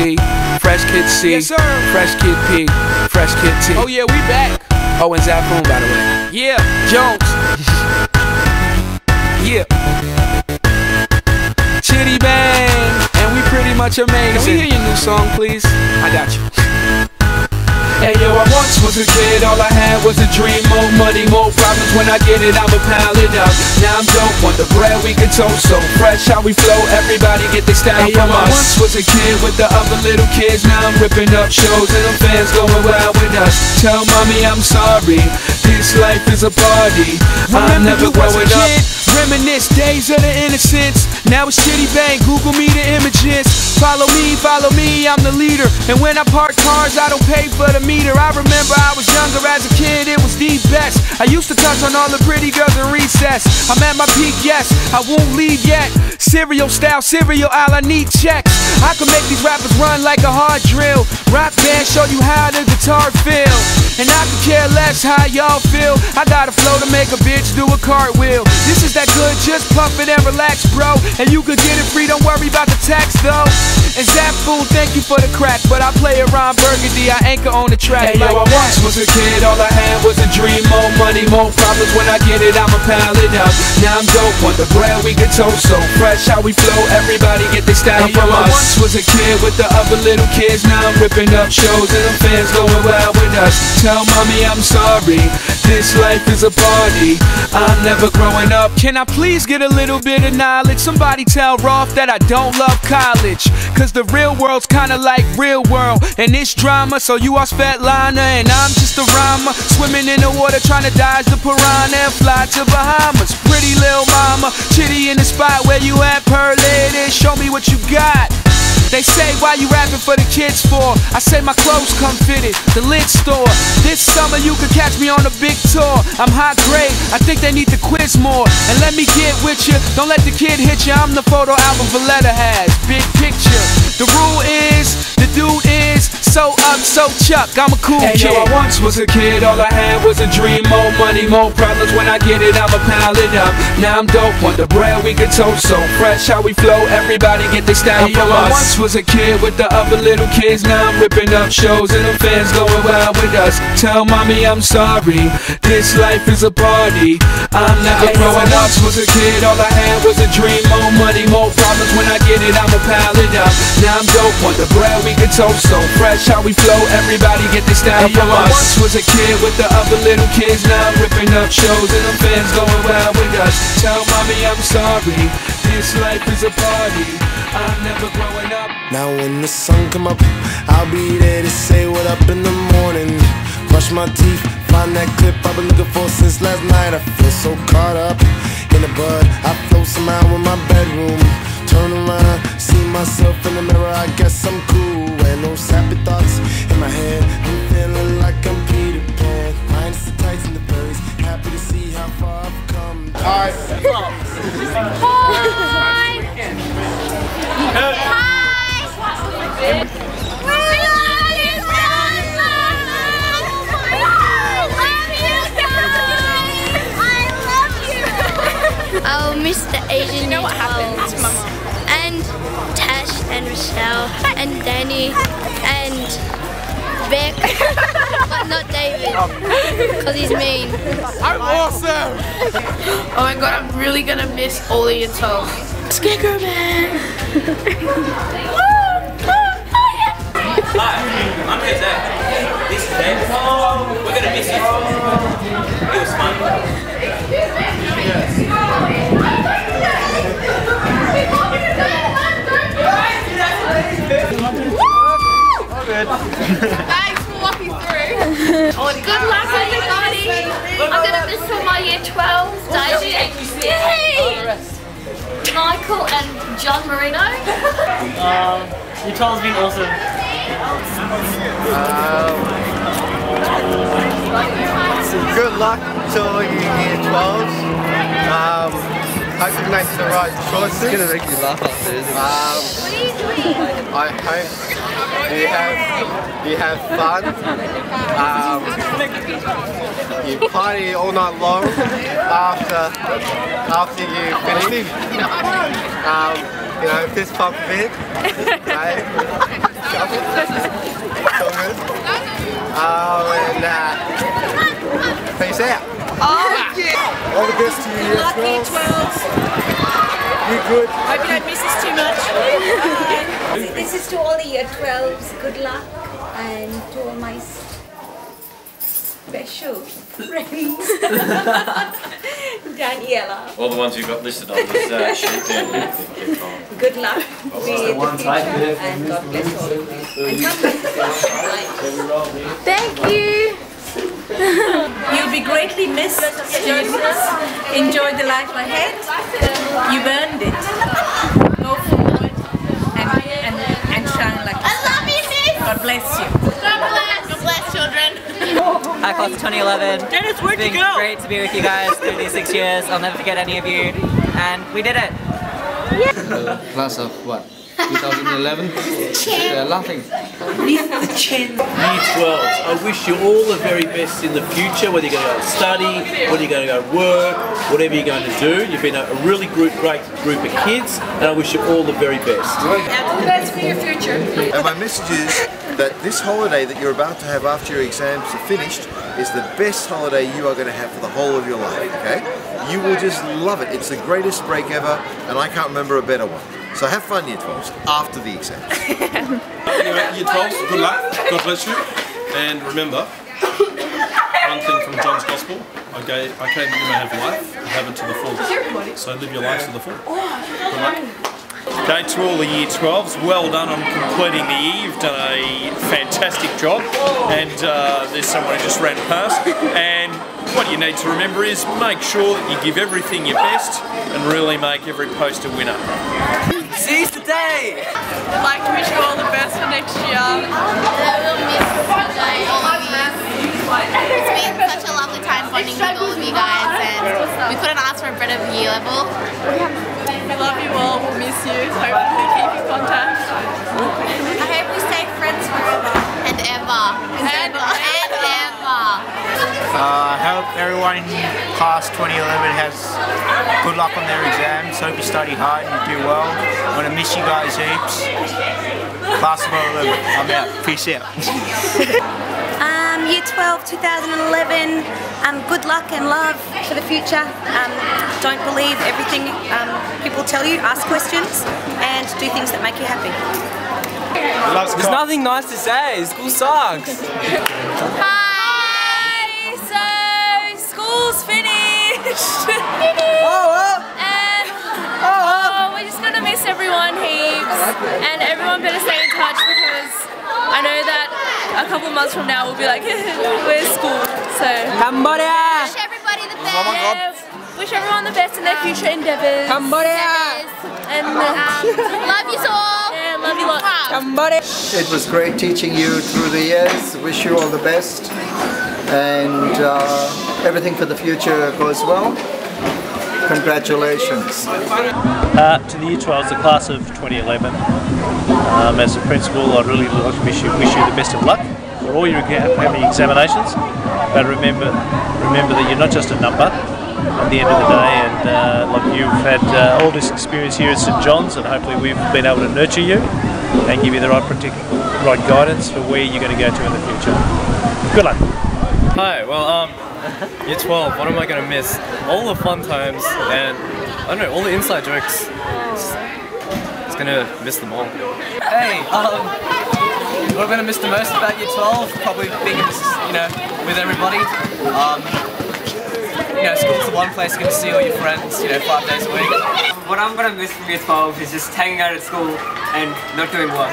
Fresh Kid C, Yes. Fresh Kid P, Fresh Kid T. Oh yeah, we back. Oh, and Zafoon, by the way. Yeah, Jones. Yeah. Chitty Bang, and we pretty much amazing. Can we hear your new song, please? I got you. Hey yo, I once was a kid, all I had was a dream. More money, more problems, when I get it, I'ma pile it up. Now I'm dope, want the bread, we can toast. So fresh how we flow, everybody get their style hey, from yo, us. I once was a kid with the other little kids. Now I'm ripping up shows and them fans going wild with us. Tell mommy I'm sorry, this life is a party. I'm never growing up Reminisce days of the innocence. Now it's shitty bang. Google me the images. Follow me, follow me. I'm the leader. And when I park cars, I don't pay for the meter. I remember I was younger as a kid. It was the best. I used to touch on all the pretty girls in recess. I'm at my peak, yes. I won't leave yet. Cereal style, cereal aisle. I need checks. I can make these rappers run like a hard drill. Rock band show you how the guitar feel. And I could care less how y'all feel. I got a flow to make a bitch do a cartwheel. This is that good, just pump it and relax, bro. And you could get it free, don't worry about the tax though. And Zap Fool, thank you for the crack. But I play around Burgundy, I anchor on the track. Hey like yo, I that. once was a kid, all I had was a dream More money, more problems, when I get it, I'ma pile it up Now I'm dope, want the bread, we get toast So fresh how we flow, everybody get their style Hey, from yo, I us once was a kid with the other little kids Now I'm ripping up shows and them fans going wild with us Tell mommy I'm sorry, this life is a party I'm never growing up Can I please get a little bit of knowledge? Somebody tell Roth that I don't love college. Cause the real world's kinda like real world. And it's drama, so you are Svetlana and I'm just a rhymer. Swimming in the water trying to dodge the piranha and fly to Bahamas. Pretty little mama, chitty in the spot where you at, per lady. Show me what you got. They say why you rapping for the kids for? I say my clothes come fitted, the lid store. This summer you could catch me on a big tour. I'm high grade, I think they need to quiz more. And let me get with you, don't let the kid hit you. I'm the photo album Valletta has, big picture. The rule is, the dude is so up, so chuck. I'm a cool Hey kid. yo, I once was a kid, all I had was a dream More money, more problems, when I get it, I'ma pile it up Now I'm dope, want the bread, we get toast So fresh how we flow, everybody get their style Hey, yo, from I us once was a kid with the other little kids. Now I'm ripping up shows and them fans going wild with us. Tell mommy I'm sorry, this life is a party. I'm never growing up. Was a kid, all I had was a dream. More money, more problems, when I get it, I'ma pile it up. Now I'm dope, want the bread, we get toast. So fresh how we flow, everybody get their style Hey, from us once was a kid with the other little kids. Now I'm ripping up shows and them fans going wild with us. Tell mommy I'm sorry, this life is a party. I'm never growing up Now when the sun come up, I'll be there to say what up in the morning. Brush my teeth, find that clip I've been looking for since last night. I feel so caught up in the bud. I float somehow in my bedroom. Turn around, see myself in the mirror. I guess I'm cool. And those happy thoughts in my head. I'm feeling like I'm Peter Pan. Minus the tights and the furries. Happy to see how far I've come. I'll miss the Asian You know what Year happened to my mom? And Tash and Rochelle and Danny and Vic. but not David. Because he's mean. I'm awesome! Oh my god, I'm really gonna miss all of your talk. Scarecrow man! Hi, I'm here This is Dave. We're gonna miss you. It was fun. Thanks for walking through. Good luck, everybody. I'm going to miss all my year 12s. Daisy. Yay! Michael and John Marino. Um, your trial's been awesome. Good luck to all you year 12s. Um, hope you make the right choices. It's gonna make you laugh after this. Um, I hope you have you have fun. Um, you party all night long after after you finish. Um, you know, fist pump a bit. All good. Um, and uh, peace out. Oh, yeah. All the best to you, Lucky 12. 12s. You good? Hope you don't miss us too much. This is to all the year 12s. Good luck and to all my special friends. Daniela. All the ones you've got listed on this uh, sheet there. Good luck with the future and God bless all of you. And come Thank you. You'll be greatly missed, students. Enjoy the life ahead. You've earned it. Go forward and, and, and shine like I love you, Miss. God bless you. God bless. God bless children. Hi, class of 2011. Dennis, where'd it's you been go? great to be with you guys through these six years. I'll never forget any of you. And we did it. class of what? 2011? They're laughing. Leave the chin. Year 12s, I wish you all the very best in the future, whether you're going to go study, whether you're going to go work, whatever you're going to do. You've been a a really group, great group of kids, and I wish you all the very best. All the best for your future. And my message is that this holiday that you're about to have after your exams are finished is the best holiday you are going to have for the whole of your life, okay? You will just love it. It's the greatest break ever, and I can't remember a better one. So have fun, Year 12s, after the exam. Anyway, year 12s, good luck, God bless you. And remember, one thing from John's Gospel, I, gave, I came that you may have life, and have it to the full. So live your life to the full. Good luck. Okay, to all the Year 12s, well done on completing the year. You've done a fantastic job, and uh, there's someone who just ran past. And what you need to remember is make sure that you give everything your best and really make every post a winner. Seize the day! I'd like to wish you all the best for next year. I will miss all of you. It's been such a lovely time bonding with all of you guys, and we couldn't ask for a better year level. We love you all. We'll miss you. Hopefully everyone in class 2011 has good luck on their exams. Hope you study hard and you do well. I want to miss you guys heaps. Class of 11, I'm out. Peace out. Um, year 12, 2011. Um, good luck and love for the future. Um, don't believe everything um, people tell you. Ask questions and do things that make you happy. There's nothing nice to say. School sucks. Hi! So, school's finished. And oh, we're just gonna miss everyone heaps. And everyone better stay in touch because I know that a couple months from now we'll be like, where's school? So Cambodia! Wish everybody the best. Yeah, wish everyone the best in their future endeavors. Cambodia! And um, love you all. Yeah, love you lots. Cambodia! It was great teaching you through the years. Wish you all the best. And uh, everything for the future goes well. Congratulations. Uh, to the Year 12s, the class of 2011, um, as a principal, I'd really like to wish you, wish you the best of luck for all your examinations. But remember, remember that you're not just a number at the end of the day, and uh, like you've had uh, all this experience here at St John's, and hopefully we've been able to nurture you and give you the right, right guidance for where you're going to go to in the future. Good luck. Hi, well, um, year 12, what am I gonna miss? All the fun times and, I don't know, all the inside jokes. It's, it's gonna miss them all. Hey, um, what I'm gonna miss the most about year 12? Probably being, you know, with everybody. Um, you know, school's the one place you're gonna see all your friends, you know, five days a week. What I'm gonna miss from year 12 is just hanging out at school and not doing work,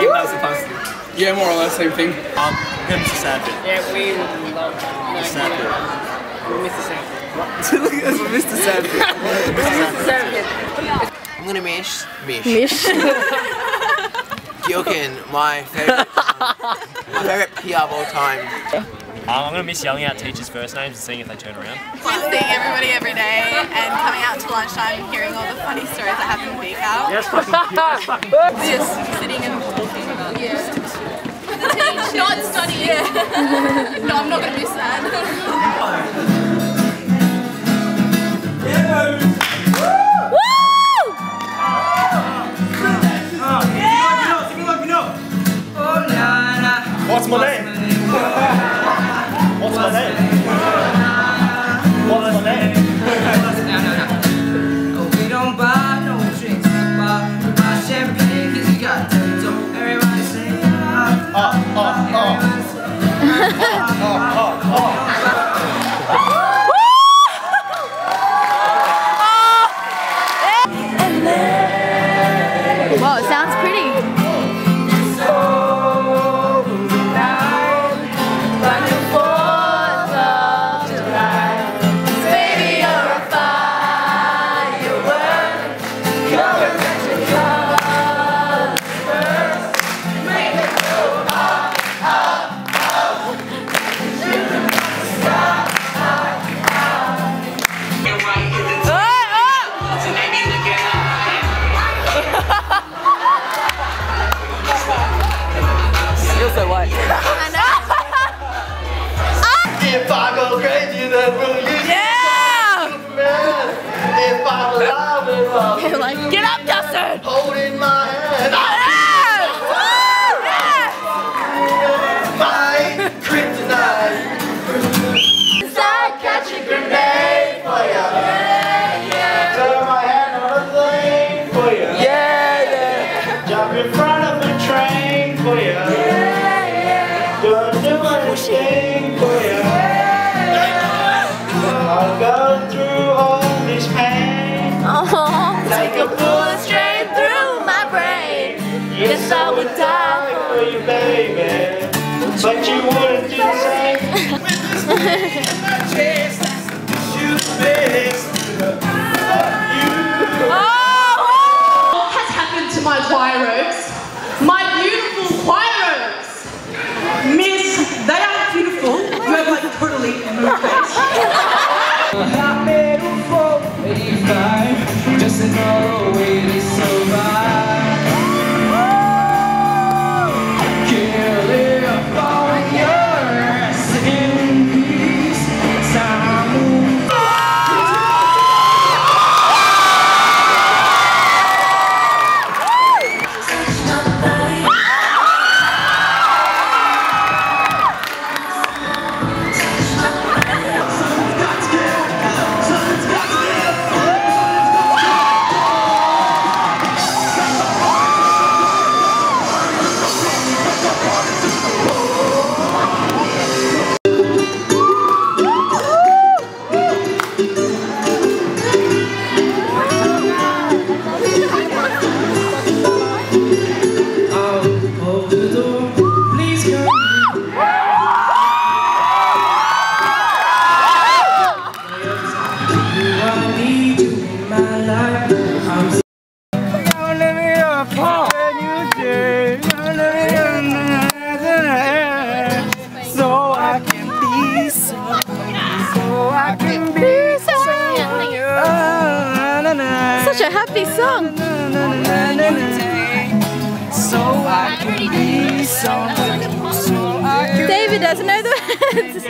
even though I'm supposed to. Yeah, more or less same thing. Um, gonna miss the sad bit. Yeah, we love The sad bit. We miss the same. Look at this, Mr. Sam. I'm gonna miss Mish. Mish. Gilkin, my favorite, my favorite PR of all time. Um, I'm going to miss yelling out teachers' first names and seeing if they turn around. seeing everybody every day and coming out to lunchtime and hearing all the funny stories that happen in Beak Out. Yes, fucking. Yes, fucking. Just sitting and talking about yeah for not studying. Yeah. no, I'm not going to miss that. What's my name? What's my name? What's my name? 俺ま Yes, I would die for you, baby. But you wouldn't do the same. Oh! What has happened to my choir robes? My beautiful choir robes! Miss, they are beautiful. You have like totally no face. Just another way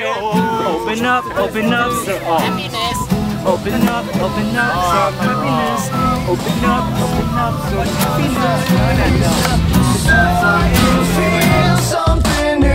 Open up, open up, so Open up, open up, so happiness. Open up, open up, so ah. happiness. Something new.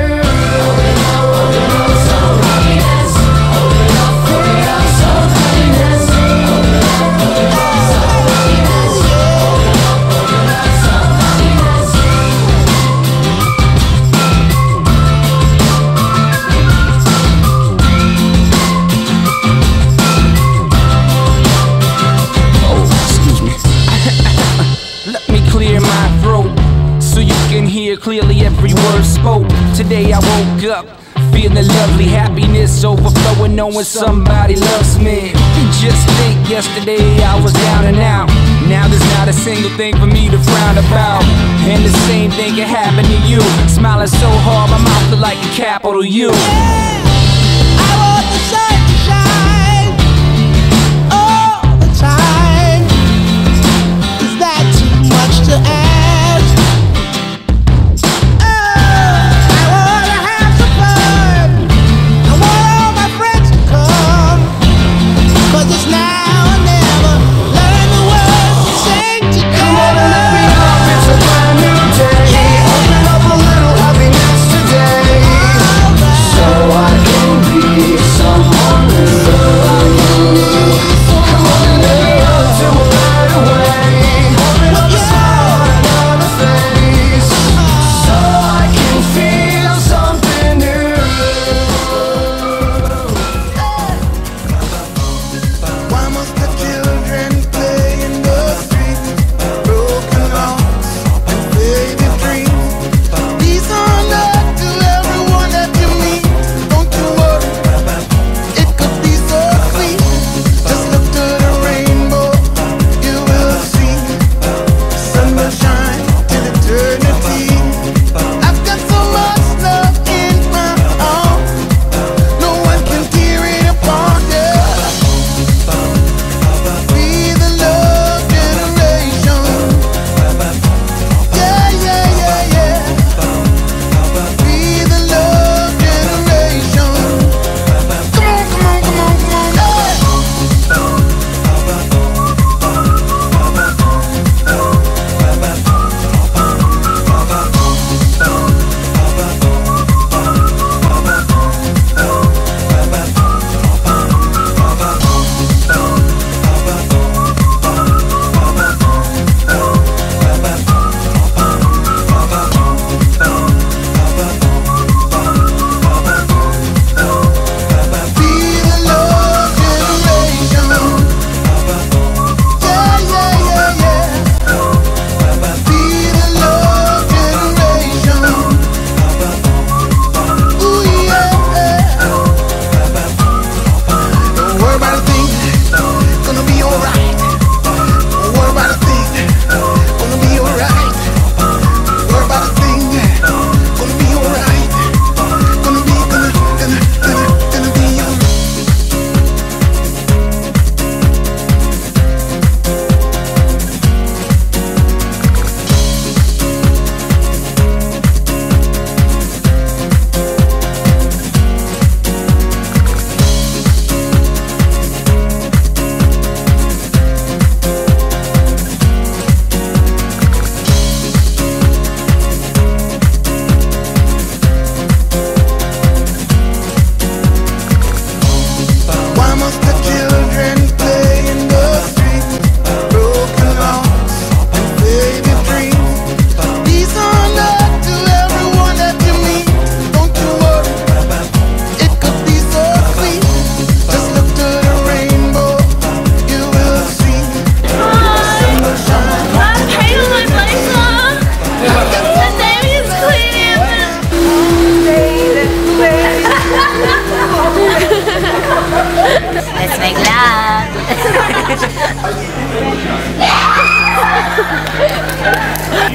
Clearly spoke. Today I woke up feeling lovely, happiness overflowing, knowing somebody loves me. Just think, yesterday I was down and out. Now there's not a single thing for me to frown about. And the same thing can happen to you. Smiling so hard, my mouth look like a capital U.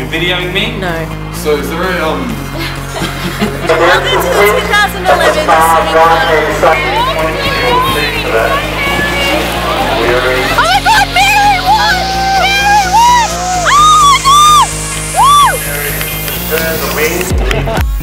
you videoing me? No. So is there a um? Welcome to the 2011 Sonic Carnival. Oh my God, Mary won! Mary won! Oh my God! Woo!